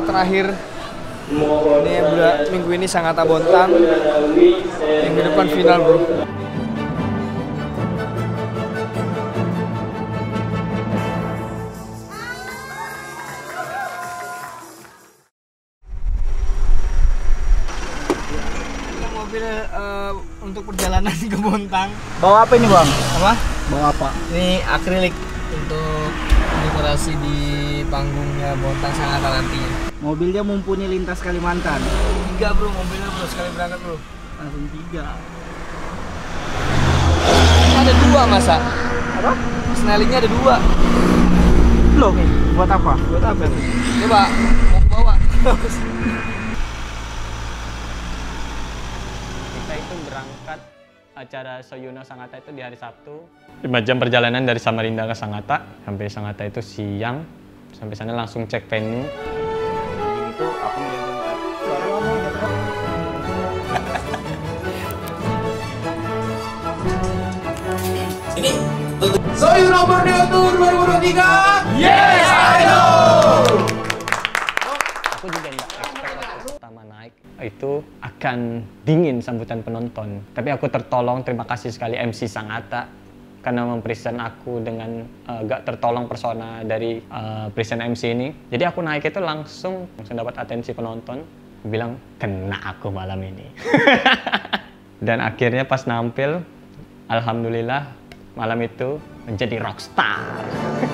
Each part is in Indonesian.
Terakhir ini udah minggu ini Sangatta Bontang minggu depan final bro mobil eh, untuk perjalanan ke Bontang Bawa apa ini bang? apa? Bawa apa? Ini akrilik untuk dekorasi di panggungnya Bontang Sangatta nantinya. Mobilnya mumpuni lintas Kalimantan. Tiga bro mobilnya bro sekali berangkat bro. Langsung tiga. Ada dua masa. Apa? Snellingnya ada dua. Loh, buat apa? Buat apa? Coba mau bawa. kita itu berangkat acara Soyuno Sangatta itu di hari Sabtu 5 jam perjalanan dari Samarinda ke Sangatta sampai Sangatta itu siang sampai sana langsung cek venue itu aku melihat Soyuno Borneo Tour 2023 Yes, I know. Aku juga nggak waktu pertama naik itu akan dingin sambutan penonton. Tapi aku tertolong terima kasih sekali MC Sangatta karena mempresent aku dengan uh, gak tertolong persona dari uh, present MC ini. Jadi aku naik itu langsung langsung dapat atensi penonton bilang kena aku malam ini. Dan akhirnya pas nampil alhamdulillah malam itu menjadi rockstar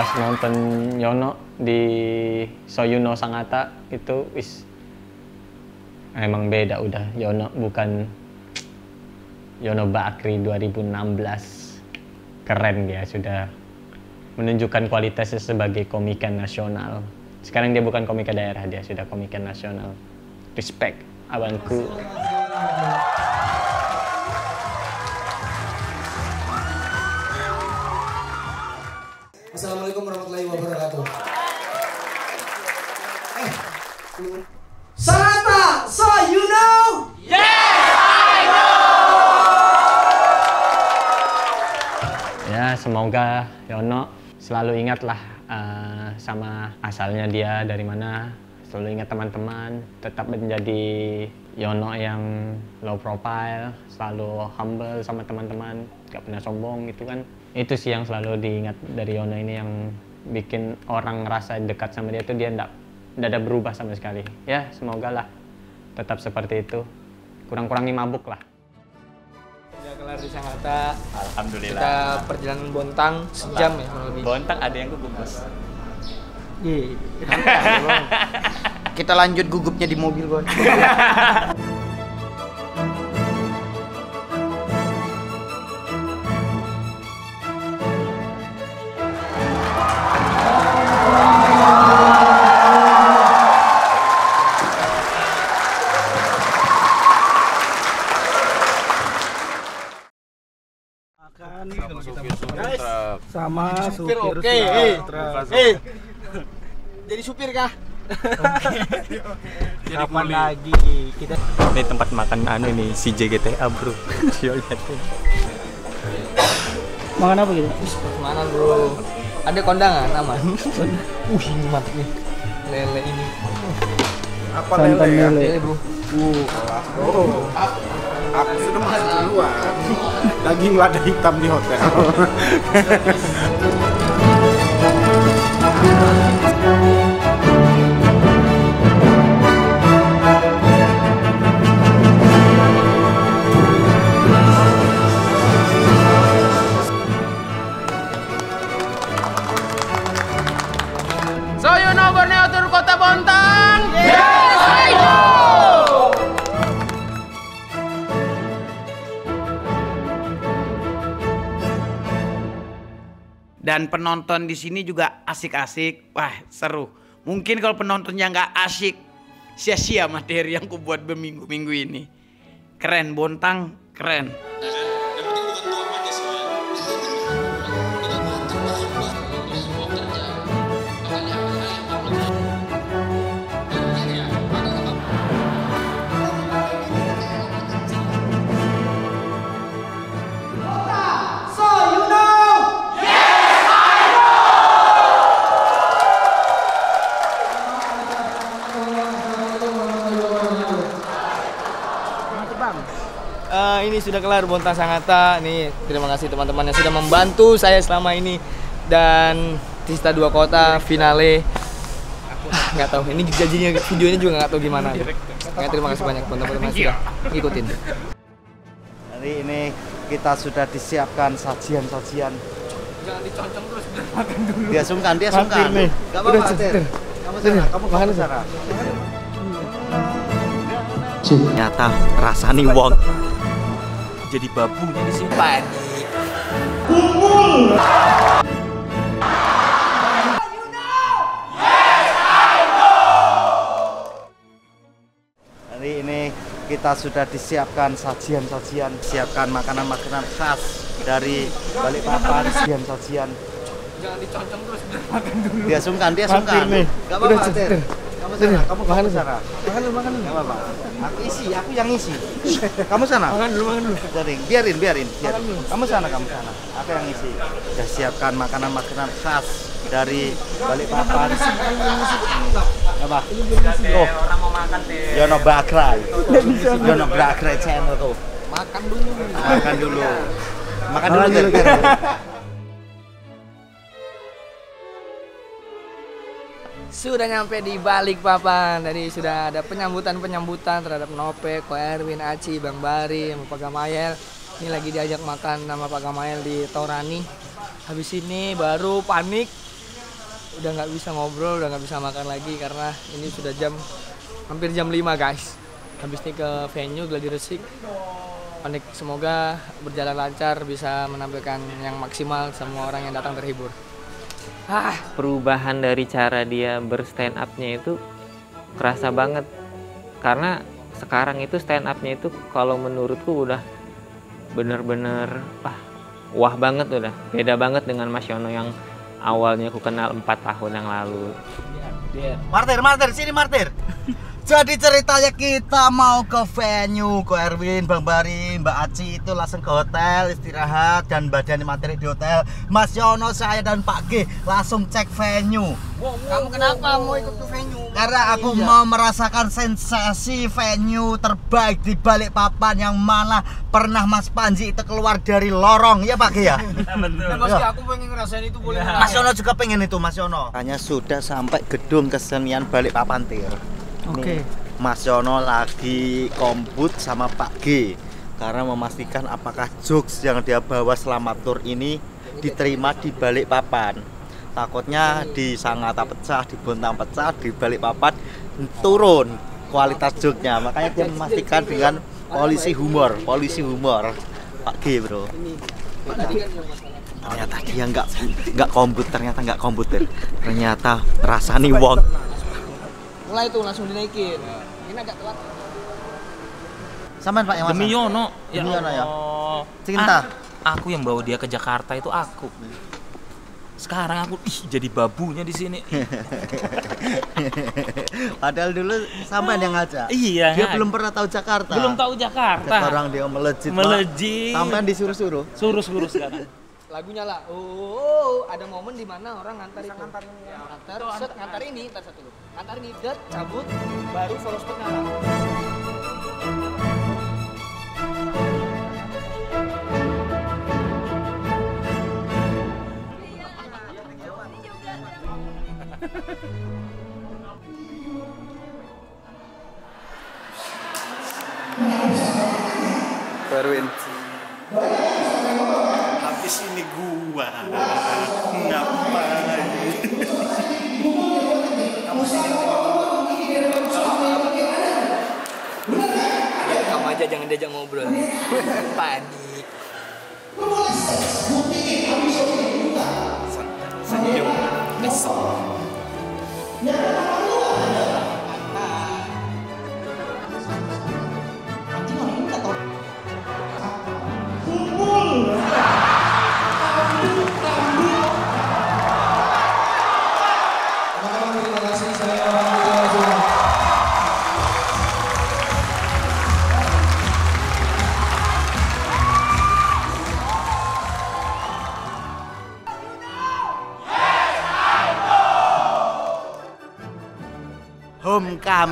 pas nonton Yono di Soyuno Sangatta itu wis emang beda udah. Yono bukan Yono Bakri 2016 keren dia sudah menunjukkan kualitasnya sebagai komikan nasional. Sekarang dia bukan komika daerah dia sudah komikan nasional. Respect abangku Assalamualaikum warahmatullahi wabarakatuh. Eh, Sanata, so you know. Ya semoga Yono selalu ingatlah eh, sama asalnya dia dari mana selalu ingat teman-teman tetap menjadi Yono yang low profile selalu humble sama teman-teman gak pernah sombong gitu kan. Itu sih yang selalu diingat dari Yono ini yang bikin orang ngerasa dekat sama dia tuh dia ndak ndak ada berubah sama sekali. Ya semoga lah tetap seperti itu. Kurang-kurangi mabuk lah. Udah kelar di Sangatta. Alhamdulillah. Kita perjalanan Bontang sejam ya kurang lebih. Bontang ada yang gugup bos Iya. Kita lanjut gugupnya di mobil bang. sama supir Oke, truk. eh. Jadi supir kah? Kapan lagi kita Ini tempat makan anu ini si JGTA bro. Yo lihat nih. makan apa gitu? Mana bro? Ada kondangan aman. uh ini mantap nih. Lele ini. Apa Santan lele ya? lele. Bro. Oh, aku sudah masuk duluan Daging lada hitam di hotel dan penonton di sini juga asik-asik. Wah, seru. Mungkin kalau penontonnya nggak asik, sia-sia materi yang ku buat berminggu-minggu ini. Keren, Bontang, keren. Bontang. Eh, ini sudah kelar Bontang Sangatta. Nih, terima kasih teman-teman yang sudah membantu saya selama ini dan Tista dua kota finale. Nggak tahu. Ini gajinya videonya juga nggak tahu gimana. Makanya terima kasih banyak teman-teman sudah ngikutin. Hari ini kita sudah disiapkan sajian-sajian. Jangan diconcong terus. Dia sungkan, dia sungkan. nih. Gak apa-apa. Kamu sana, kamu kamu sana. Ternyata rasani wong. Jadi babunya di sini. Hari ini kita sudah disiapkan sajian-sajian, siapkan makanan-makanan khas dari Balikpapan, sajian-sajian. Jangan diconcong terus. Dia sungkan, dia sungkan. Gak Udah, apa-apa. Kamu sana, kamu Makan kamu dulu. sana. Makan dulu, makan dulu. Gak apa-apa. Aku isi, aku yang isi. Kamu sana. Makan dulu, makan dulu. Jaring, biarin, biarin. biarin. Makan dulu. Kamu sana, kamu sana. Aku yang isi. Sudah siapkan makanan-makanan khas dari Balikpapan. Apa? Oh, Orang mau makan teh. Yono Bakrai. Yono Bakrai channel tuh. Makan dulu. Makan dulu. Makan dulu, Tir. Sudah nyampe di balik papan. Tadi sudah ada penyambutan-penyambutan terhadap Nope, Ko Erwin, Aci, Bang Bari, sama Pak Gamayel. Ini lagi diajak makan sama Pak Gamayel di Taurani. Habis ini baru panik. Udah nggak bisa ngobrol, udah nggak bisa makan lagi karena ini sudah jam hampir jam 5 guys. Habis ini ke venue Gladi Resik. Panik semoga berjalan lancar bisa menampilkan yang maksimal semua orang yang datang terhibur. Ah, perubahan dari cara dia berstand up-nya itu kerasa banget. Karena sekarang itu stand up-nya itu kalau menurutku udah bener-bener wah wah banget udah. Beda banget dengan Mas Yono yang awalnya aku kenal empat tahun yang lalu. Martir, Martir, sini Martir. Jadi ceritanya kita mau ke venue, ke Erwin, Bang Bari, Mbak Aci itu langsung ke hotel istirahat dan badan materi di hotel. Mas Yono, saya dan Pak G langsung cek venue. kamu kenapa mau ikut ke venue? Karena aku mau merasakan sensasi venue terbaik di balik papan yang mana pernah Mas Panji itu keluar dari lorong ya Pak G ya. Nah, Mas, aku pengen ngerasain itu boleh nggak? Mas Yono juga pengen itu Mas Yono. Hanya sudah sampai gedung kesenian balik papan tir. Oke. Nih, Mas Yono lagi kombut sama Pak G karena memastikan apakah jokes yang dia bawa selama tour ini diterima di balik papan. Takutnya di Sangatta pecah, di Bontang pecah, di balik papan turun kualitas jokesnya. Makanya dia memastikan dengan polisi humor, polisi humor. Pak G bro. Ternyata dia nggak nggak kombut, ternyata nggak komputer. Ternyata rasani wong. Mulai tuh langsung dinaikin. Ini agak telat. Sampean Pak yang Demi masak? Yono. Ya Demi Yono ya? Cinta. Ah, aku yang bawa dia ke Jakarta itu aku. Sekarang aku ih jadi babunya di sini. Padahal dulu sampean yang ngajak. Iya, Dia ngajak. belum pernah tahu Jakarta. Belum tahu Jakarta. Sekarang dia melejit. Melejit. Sampean disuruh-suruh. Suruh-suruh sekarang. Lagunya lah. Oh, ada momen di mana orang ngantar itu. Ngantar, ngantar, set, ngantar ini, ntar satu dulu. Ngantar ini, det, cabut, baru follow spot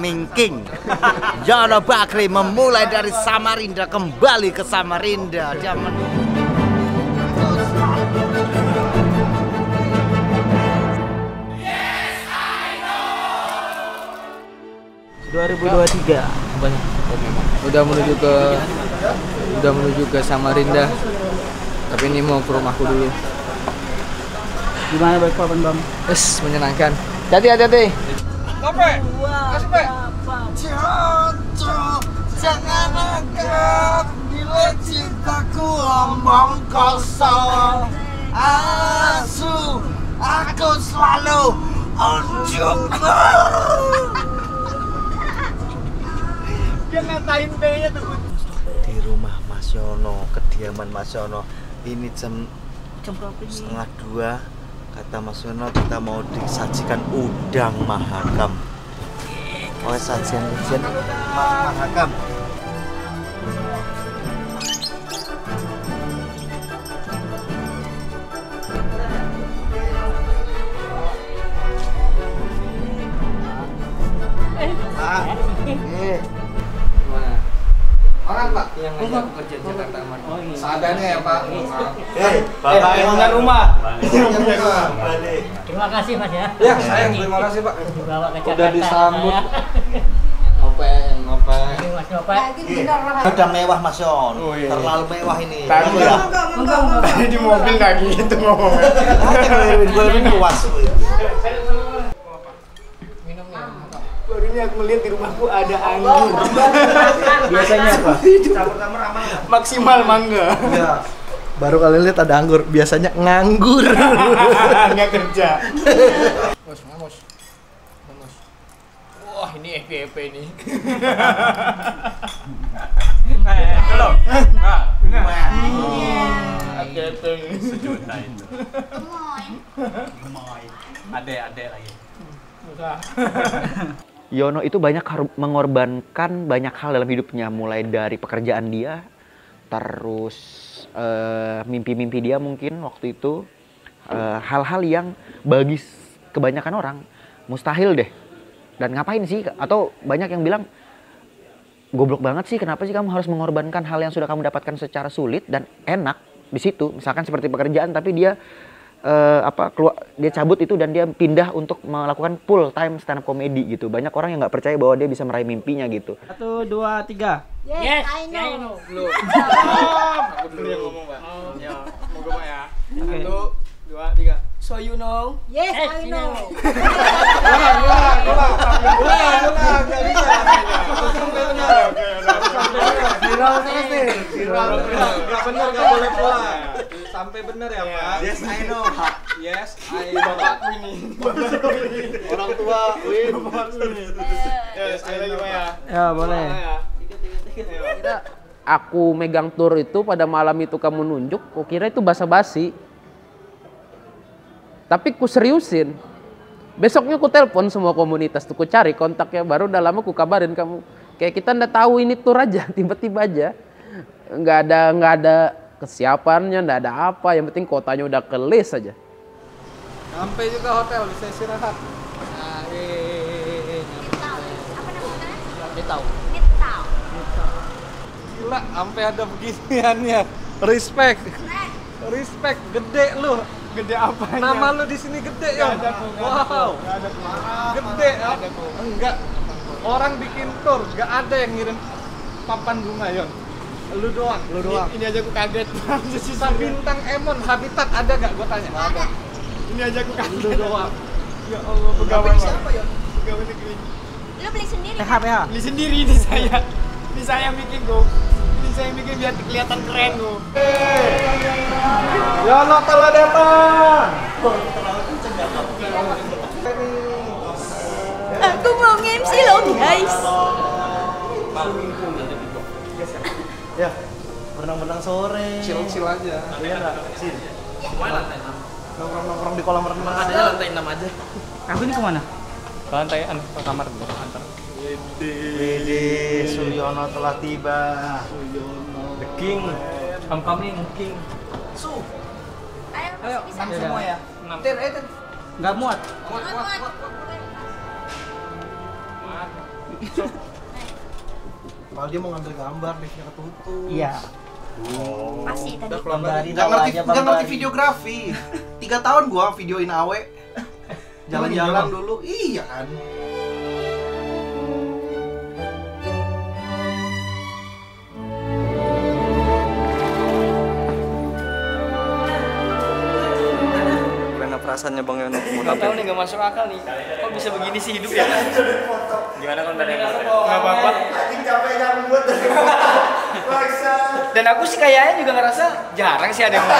Incoming King Yono Bakri memulai dari Samarinda kembali ke Samarinda Dia men- 2023. Udah menuju ke udah menuju ke Samarinda. Tapi ini mau ke rumahku dulu. Gimana baik papan bang? Yes, menyenangkan. Hati hati hati. Jangan anggap bila cintaku omong kosong. Asu, aku selalu unjukmu Dia ngatain B-nya tuh. Di rumah Mas Yono, kediaman Mas Yono. Ini jam setengah dua Kata Mas Yono kita mau disajikan udang mahakam. Oh sajian sajian mahakam Gimana? Orang Pak yang ngajak aku kerja di Jakarta Aman. Seadanya ya Pak. Hei, Bapak yang punya rumah. Balik. Terima kasih Mas ya. Ya, sayang terima kasih Pak. Dibawa ke Udah disambut. Ya. Ngopeng, ngopeng. Ini Mas Bapak. Udah mewah Mas Yon, terlalu mewah ini. Tadi ya. Tadi di mobil lagi itu ngomongnya. Gue ini puas. Minumnya. Baru ini aku melihat di rumahku ada anggur. Biasanya apa? Maksimal mangga. Ya. Baru kali lihat ada anggur, biasanya nganggur. Nggak kerja. Mus, mus. Mus. Wah, ini FPP ini. Sejuta itu. Ade-ade lagi. Yono itu banyak mengorbankan banyak hal dalam hidupnya, mulai dari pekerjaan dia, terus eh, mimpi-mimpi dia mungkin waktu itu, eh, hal-hal yang bagi kebanyakan orang mustahil deh. Dan ngapain sih? Atau banyak yang bilang goblok banget sih, kenapa sih kamu harus mengorbankan hal yang sudah kamu dapatkan secara sulit dan enak di situ, misalkan seperti pekerjaan, tapi dia eh, apa keluar dia cabut itu dan dia pindah untuk melakukan full time stand up comedy gitu. Banyak orang yang nggak percaya bahwa dia bisa meraih mimpinya gitu. Satu, dua, tiga. Yes, I know. Aku dulu yang ngomong, Pak. Ya, mau gue ya. Satu. So you know. Yes, I know. Ulang, ulang, ulang. Ulang, ulang. Nggak bisa. Viral terus nih. Viral. Nggak bener, nggak boleh pulang. Sampai bener ya, Pak. Yes, I know. Yes, I bapakku ini. Orang tua, win. Yes, I know ya. Ya boleh. Ya. Aku megang tour itu pada malam itu kamu nunjuk, kok kira itu basa-basi. Tapi ku seriusin. Besoknya ku telepon semua komunitas tuh, ku cari kontaknya baru udah lama ku kabarin kamu. Kayak kita ndak tahu ini tour aja, tiba-tiba aja. Nggak ada nggak ada kesiapannya, nggak ada apa. Yang penting kotanya udah kelis aja. Sampai juga hotel bisa istirahat. Nah, eh, eh, eh. Dia tahu. Gila, sampai ada beginiannya. Respect. Respect, gede lu. Gede apa? Nama lu di sini gede ya. Wow. Gede. ya? Enggak. Orang bikin tour, enggak ada yang ngirim papan bunga, Yon. Lu doang. Lu doang. Ini, aja gua kaget. Sisa bintang Emon Habitat ada gak gua tanya? Ada. Ini aja gua kaget. Lu doang. Ya Allah, pegawai siapa, Yon? Pegawai negeri. Lu beli sendiri? PH, PH. Beli sendiri ini saya. Ini saya bikin kok. Ini saya bikin biar kelihatan keren kok. Ya lo telah datang. Aku mau nge-MC loh guys. Ya, berenang-berenang sore. Chill-chill aja. Iya enggak? Sin. Nongkrong-nongkrong di kolam renang. Adanya lantai 6 aja. Aku ini ke mana? Ke lantai an, ke kamar dulu. Antar. Widi, Suyono telah tiba. The King. I'm coming, King. Ayo, bisa semua ya. Tir, eh, tir. Enggak muat. Muat, muat, muat. Kalau dia mau ngambil gambar, liftnya ketutup. Iya. Oh. Masih tadi. Udah Bang Bari Nggak tahu ngerti, nggak ngerti videografi. Tiga tahun gua videoin Awe. Jalan-jalan iya, dulu. Iya kan. Perasaannya Bang Yono? Gak tahu nih gak masuk akal nih. Kok bisa begini sih hidup ya? Gimana kalau dari Gak apa-apa. Dan aku sih kayaknya juga ngerasa jarang sih ada yang mau.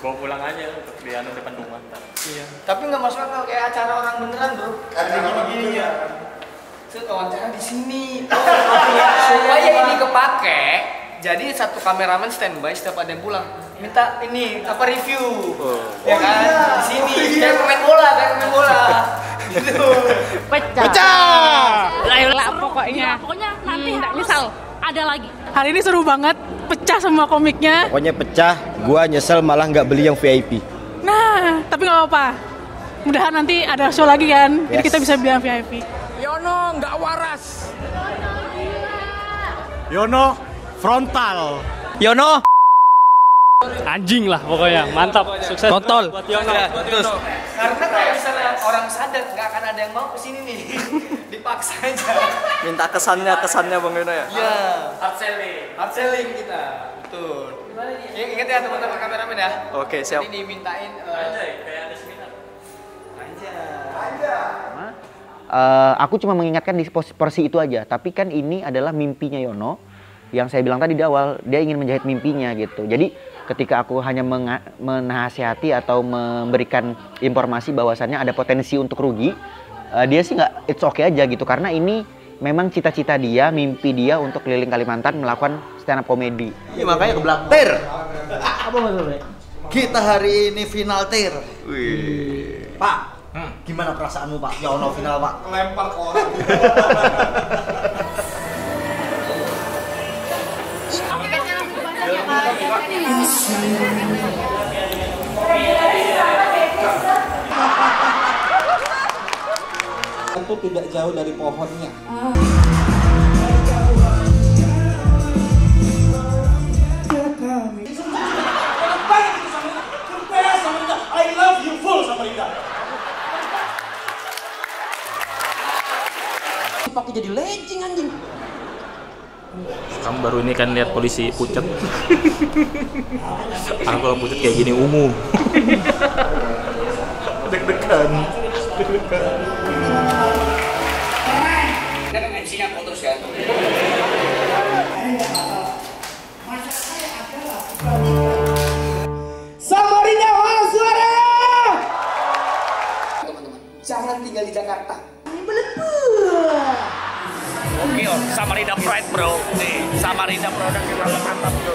Bawa pulang aja untuk di anu depan rumah. Iya. Tapi nggak masuk akal kayak acara orang beneran bro. Ada gini-gini ya. Terus wawancara di sini. Supaya ini kepake. Jadi satu kameramen standby setiap ada yang pulang. Minta ini apa review. Ya kan? Di sini kayak pemain bola, kayak pemain bola. Gitu. Pecah. Lah pokoknya. Pokoknya nanti Hmm, nggak harus nyesal. ada lagi. Hari ini seru banget, pecah semua komiknya. Pokoknya pecah, gua nyesel malah nggak beli yang VIP. Nah, tapi nggak apa-apa. Mudahan nanti ada show lagi kan, jadi Yes. kita bisa beli yang VIP. Yono nggak waras. Yono frontal. Yono anjing lah pokoknya mantap sukses kontol buat Yono Terus. Karena kalau misalnya orang sadar nggak akan ada yang mau ke sini nih. Dipaksa aja. Minta kesannya kesannya Bang Yono ya. Iya. Hard selling. Hard selling kita. Betul. Ya, ingat ya teman-teman kameramen ya. Oke, siap. Jadi dimintain Anjay, kayak ada seminar. Eh, aku cuma mengingatkan di porsi itu aja. Tapi kan ini adalah mimpinya Yono. Yang saya bilang tadi di awal, dia ingin menjahit mimpinya gitu. Jadi ketika aku hanya menasihati atau memberikan informasi bahwasannya ada potensi untuk rugi, eh, dia sih nggak it's okay aja gitu. Karena ini memang cita-cita dia, mimpi dia untuk keliling Kalimantan melakukan stand up comedy. Iya makanya ke belakang. Tir. Apa maksudnya? Kita hari ini final tir. Wih. Pak, gimana perasaanmu Pak? Yono final Pak. Lempar ke orang. itu tidak jauh dari pohonnya. I love you full sama. Pakai jadi lencing anjing. Kamu baru ini kan lihat polisi pucat. Aku kalau pucat kayak gini ungu. Deg-degan. Kan Samarinda Pride bro. Nih, Samarinda produk yang mantap bro.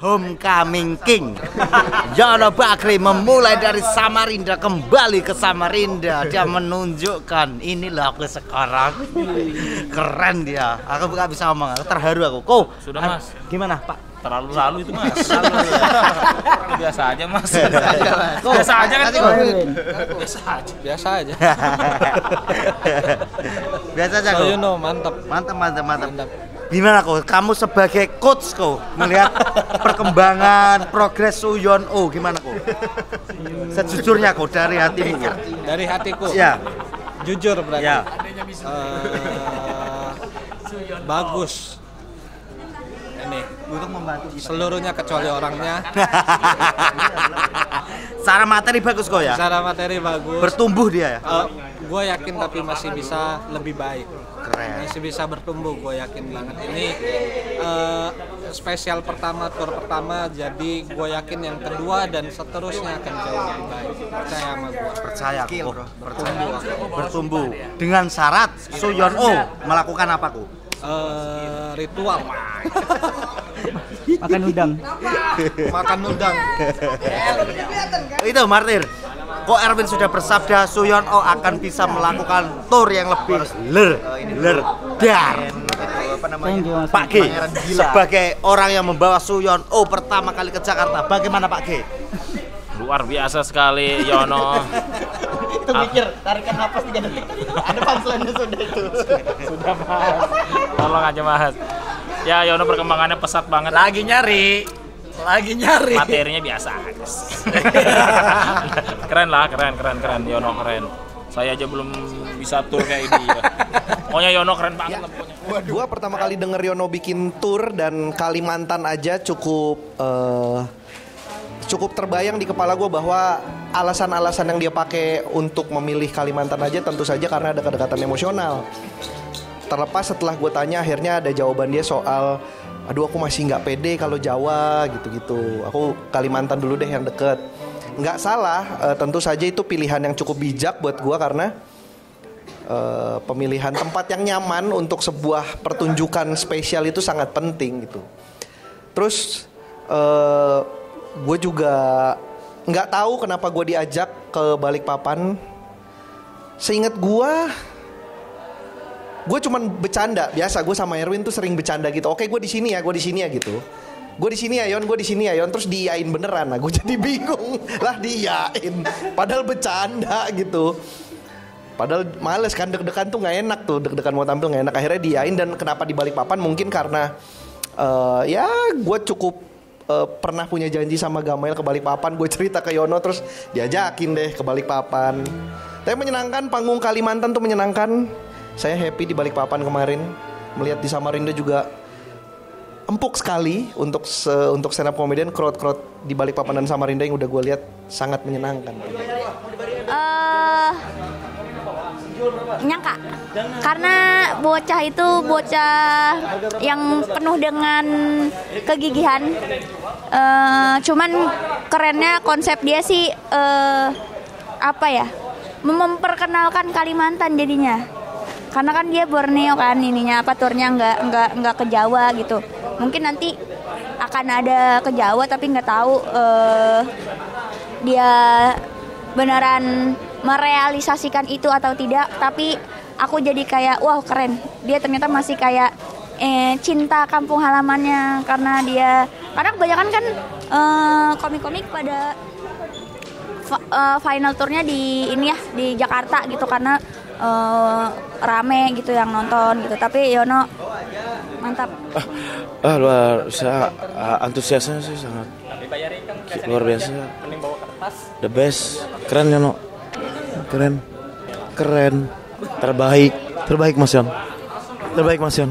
Homecoming King. Yono Bakri memulai dari Samarinda kembali ke Samarinda. Dia menunjukkan inilah aku sekarang. Keren dia. Aku nggak bisa ngomong. Aku terharu aku. Kau Sudah, ah, Mas. Gimana Pak? Terlalu lalu itu mas. Biasa aja mas. Biasa aja, Mas. Biasa aja kan tuh. Biasa aja. Biasa aja. Biasa aja So you know, mantap. Mantap, mantap, mantap. Gimana kau? Kamu sebagai coach kau melihat perkembangan progres Suyon Oh gimana kau? Sejujurnya kau dari hatimu. Dari hatiku. Ya. Jujur berarti. Ya. Eh, bagus. Ini. Untuk membantu Seluruhnya kecuali orangnya. Secara materi bagus kok ya? Secara materi bagus. Bertumbuh dia ya? gue yakin tapi masih bisa lebih baik. Keren. Masih bisa bertumbuh, gue yakin banget. Ini eh, spesial pertama, tur pertama, jadi gue yakin yang kedua dan seterusnya akan jauh lebih baik. Percaya sama gue. Percaya kok. Bertumbuh. aku. Bertumbuh. Dengan syarat Suyon Oh melakukan apa kok? Eh, ritual. Makan udang. Makan udang. Itu Martir. Ko Erwin sudah bersabda Suyon Oh akan bisa melakukan tour yang lebih ler ler dar. Pak G sebagai orang yang membawa Suyon Oh pertama kali ke Jakarta, bagaimana Pak G? Luar biasa sekali Yono. itu mikir tarikan nafas 3 detik ada punchline sudah itu Sudah mas. Tolong aja mas. Ya Yono perkembangannya pesat banget. Lagi nyari. Lagi nyari. Materinya biasa. keren lah, keren, keren, keren. Yono keren. Saya aja belum bisa tour kayak ini. Ya. Pokoknya Yono keren banget pokoknya. Gua pertama kali denger Yono bikin tour dan Kalimantan aja cukup eh, cukup terbayang di kepala gue bahwa alasan-alasan yang dia pakai untuk memilih Kalimantan aja tentu saja karena ada kedekatan emosional. Terlepas setelah gue tanya akhirnya ada jawaban dia soal aduh aku masih nggak pede kalau Jawa gitu-gitu. Aku Kalimantan dulu deh yang deket. Nggak salah, eh, tentu saja itu pilihan yang cukup bijak buat gue karena eh, pemilihan tempat yang nyaman untuk sebuah pertunjukan spesial itu sangat penting gitu. Terus eh, gue juga nggak tahu kenapa gue diajak ke Balikpapan. Seingat gue, gue cuman bercanda biasa. Gue sama Erwin tuh sering bercanda gitu. Oke, gue di sini ya, gue di sini ya gitu. Gue di sini ya Yon, gue di sini ya Yon. Terus diain beneran, nah gue jadi bingung lah diain. Padahal bercanda gitu. Padahal males kan deg-degan tuh nggak enak tuh deg-degan mau tampil nggak enak akhirnya diain dan kenapa di balik papan mungkin karena eh, ya gue cukup eh, pernah punya janji sama Gamail ke balik papan gue cerita ke Yono terus diajakin deh ke balik papan tapi menyenangkan panggung Kalimantan tuh menyenangkan saya happy di balik papan kemarin. Melihat di Samarinda juga empuk sekali untuk se- untuk stand up comedian. Crowd crowd di balik papan dan Samarinda yang udah gue lihat sangat menyenangkan. Eh nyangka. Karena bocah itu bocah yang penuh dengan kegigihan. Eh, cuman kerennya konsep dia sih eh, apa ya? Mem- memperkenalkan Kalimantan jadinya karena kan dia Borneo kan ininya apa turnya nggak nggak nggak ke Jawa gitu. Mungkin nanti akan ada ke Jawa tapi nggak tahu eh, dia beneran merealisasikan itu atau tidak. Tapi aku jadi kayak wow keren. Dia ternyata masih kayak eh, cinta kampung halamannya karena dia karena kebanyakan kan eh, komik-komik pada fa- eh, final tournya di ini ya di Jakarta gitu. Karena eh, rame gitu yang nonton gitu. Tapi Yono mantap. Ah luar biasa. Ah, antusiasnya sih sangat luar biasa. The best, keren ya no, keren, keren, terbaik, terbaik Mas Yon, terbaik Mas Yon.